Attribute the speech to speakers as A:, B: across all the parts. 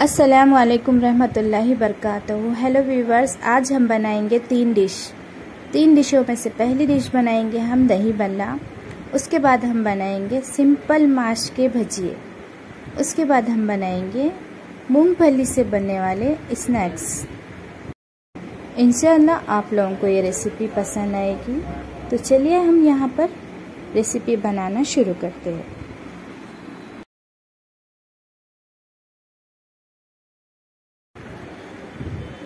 A: अस्सलाम वालेकुम रहमतुल्लाहि बरकातहू हेलो व्यूवर्स आज हम बनाएँगे तीन डिश तीन डिशों में से पहली डिश बनाएँगे हम दही बल्ला. उसके बाद हम बनाएँगे सिंपल माश के भजिए. उसके बाद हम बनाएँगे मूंगफली से बनने वाले स्नैक्स इंशाल्लाह आप लोगों को ये रेसिपी पसंद आएगी. तो चलिए हम यहाँ पर रेसिपी बनाना शुरू करते हैं.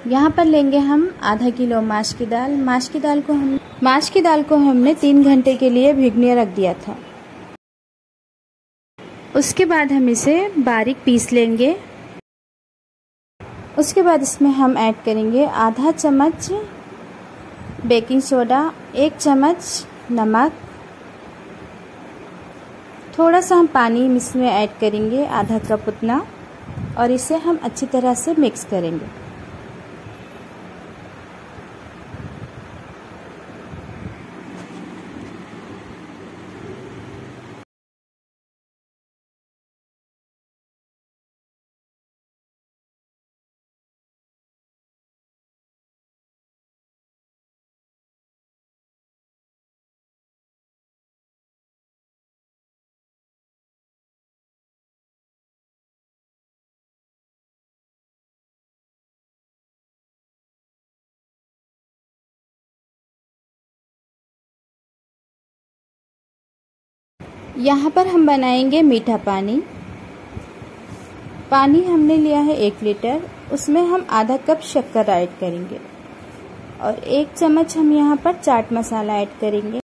A: यहाँ पर लेंगे हम आधा किलो माश की दाल। माश की दाल को हम माश की दाल को हमने तीन घंटे के लिए भिगने रख दिया था। उसके बाद हम इसे बारीक पीस लेंगे। उसके बाद इसमें हम ऐड करेंगे आधा चम्मच बेकिंग सोडा, एक चम्मच नमक। थोड़ा सा हम पानी इसमें ऐड करेंगे आधा कप उतना और इसे हम अच्छी तरह से मिक्स करेंगे। यहाँ पर हम बनाएँगे मीठा पानी। पानी हमने लिया है एक लीटर, उसमें हम आधा कप शक्कर ऐड करेंगे और एक चम्मच हम यहाँ पर चाट मसाला ऐड करेंगे।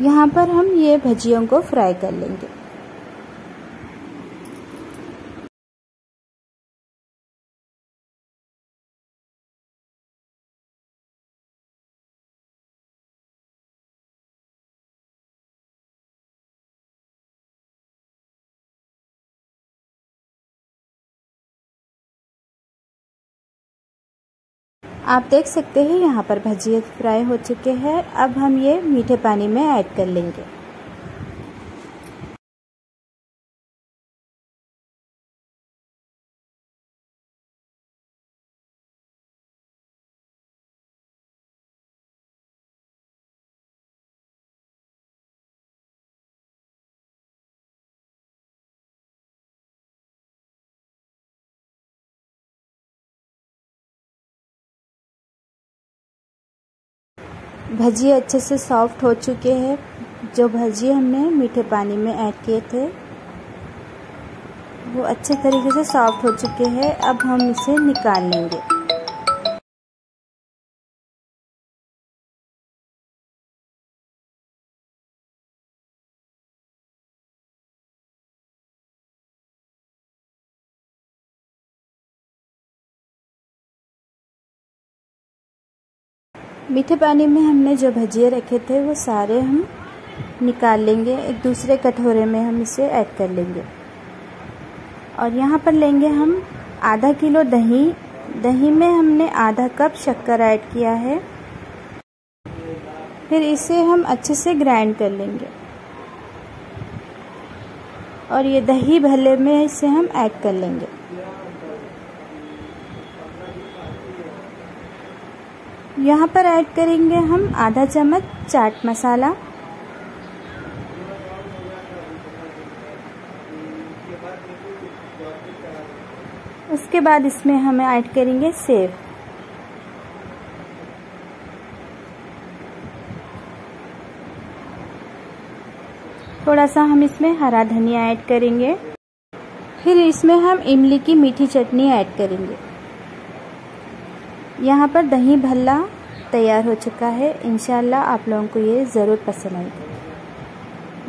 A: यहाँ पर हम ये भजियों को फ्राई कर लेंगे। आप देख सकते हैं, यहाँ पर भजिए फ्राई हो चुके हैं। अब हम ये मीठे पानी में ऐड कर लेंगे। भजिए अच्छे से सॉफ्ट हो चुके हैं। जो भजिए हमने मीठे पानी में ऐड किए थे, वो अच्छे तरीके से सॉफ्ट हो चुके हैं। अब हम इसे निकाल लेंगे। मीठे पानी में हमने जो भजिए रखे थे, वो सारे हम निकाल लेंगे। एक दूसरे कटोरे में हम इसे ऐड कर लेंगे। और यहाँ पर लेंगे हम आधा किलो दही। दही में हमने आधा कप शक्कर ऐड किया है। फिर इसे हम अच्छे से ग्राइंड कर लेंगे। और ये दही भले में इसे हम ऐड कर लेंगे। यहाँ पर ऐड करेंगे हम आधा चम्मच चाट मसाला। उसके बाद इसमें हम ऐड करेंगे सेव। थोड़ा सा हम इसमें हरा धनिया ऐड करेंगे। फिर इसमें हम इमली की मीठी चटनी ऐड करेंगे। यहाँ पर दही भल्ला तैयार हो चुका है। इनशाला आप लोगों को ये ज़रूर पसंद आएगा।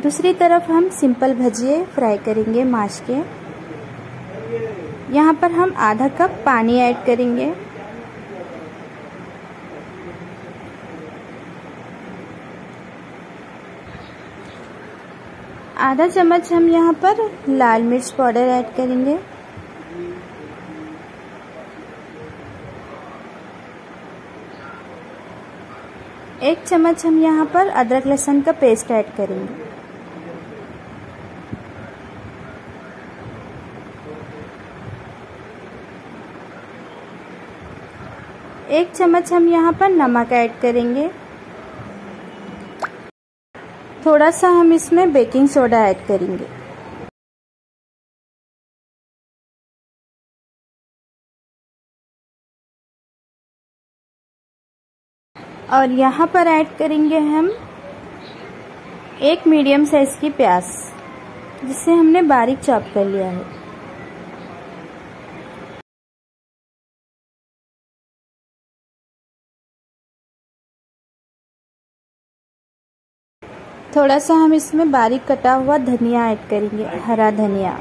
A: दूसरी तरफ़ हम सिंपल भजिए फ्राई करेंगे माश के। यहाँ पर हम आधा कप पानी ऐड करेंगे। आधा चम्मच हम यहाँ पर लाल मिर्च पाउडर ऐड करेंगे। एक चम्मच हम यहाँ पर अदरक लहसुन का पेस्ट ऐड करेंगे। एक चम्मच हम यहाँ पर नमक ऐड करेंगे। थोड़ा सा हम इसमें बेकिंग सोडा ऐड करेंगे। और यहाँ पर ऐड करेंगे हम एक मीडियम साइज़ की प्याज जिसे हमने बारीक चॉप कर लिया है। थोड़ा सा हम इसमें बारीक कटा हुआ धनिया ऐड करेंगे, हरा धनिया।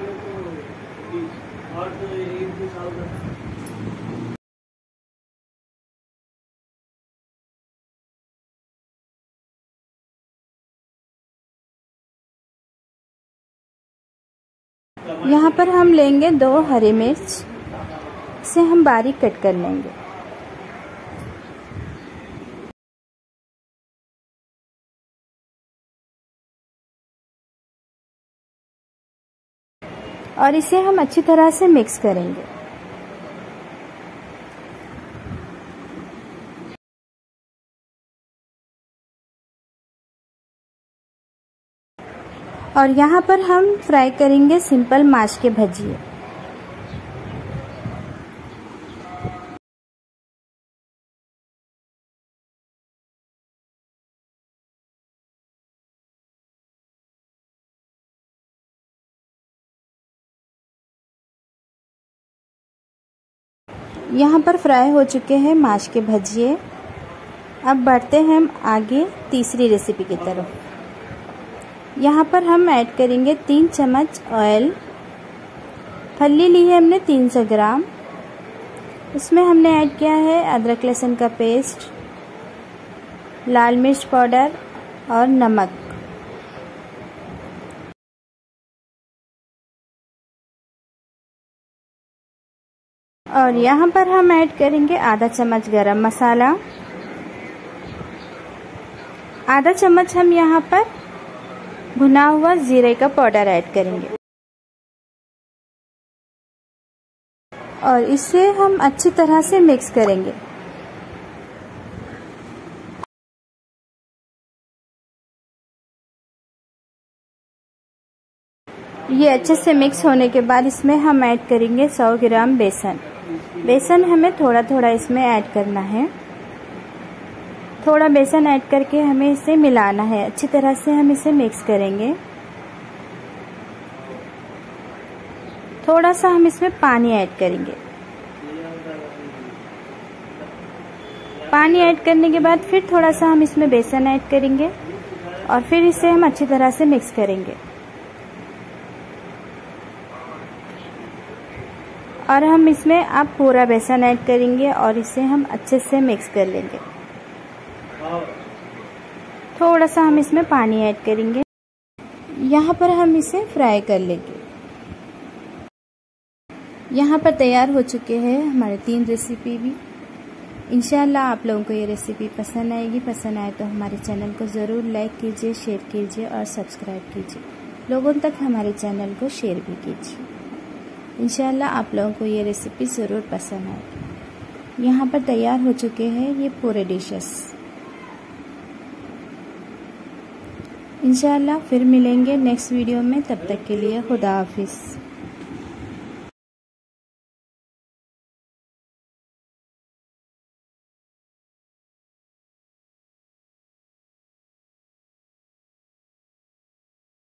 A: यहाँ पर हम लेंगे दो हरी मिर्च इसे हम बारीक कट कर लेंगे। और इसे हम अच्छी तरह से मिक्स करेंगे। और यहाँ पर हम फ्राई करेंगे सिंपल माश के भजिए। यहाँ पर फ्राई हो चुके हैं माश के भजिए। अब बढ़ते हैं हम आगे तीसरी रेसिपी की तरफ़। यहाँ पर हम ऐड करेंगे तीन चम्मच ऑयल। फली ली है हमने 300 ग्राम। उसमें हमने ऐड किया है अदरक लहसुन का पेस्ट, लाल मिर्च पाउडर और नमक। और यहाँ पर हम ऐड करेंगे आधा चम्मच गरम मसाला। आधा चम्मच हम यहाँ पर भुना हुआ जीरे का पाउडर ऐड करेंगे। और इसे हम अच्छी तरह से मिक्स करेंगे। ये अच्छे से मिक्स होने के बाद इसमें हम ऐड करेंगे 100 ग्राम बेसन। बेसन हमें थोड़ा थोड़ा इसमें ऐड करना है। थोड़ा बेसन ऐड करके हमें इसे मिलाना है। अच्छी तरह से हम इसे मिक्स करेंगे। थोड़ा सा हम इसमें पानी ऐड करेंगे। पानी ऐड करने के बाद फिर थोड़ा सा हम इसमें बेसन ऐड करेंगे और फिर इसे हम अच्छी तरह से मिक्स करेंगे। और हम इसमें अब पूरा बेसन ऐड करेंगे और इसे हम अच्छे से मिक्स कर लेंगे। थोड़ा सा हम इसमें पानी ऐड करेंगे। यहाँ पर हम इसे फ्राई कर लेंगे। यहाँ पर तैयार हो चुके हैं हमारे तीन रेसिपी भी। इनशाला आप लोगों को ये रेसिपी पसंद आएगी। पसंद आए तो हमारे चैनल को ज़रूर लाइक कीजिए शेयर कीजिए और सब्सक्राइब कीजिए। लोगों तक हमारे चैनल को शेयर भी कीजिए। इनशाला आप लोगों को ये रेसिपी ज़रूर पसंद आएगी। यहाँ पर तैयार हो चुके हैं ये पूरे डिशेस इनशाला फिर मिलेंगे नेक्स्ट वीडियो में तब तक के लिए खुदा हाफिज़।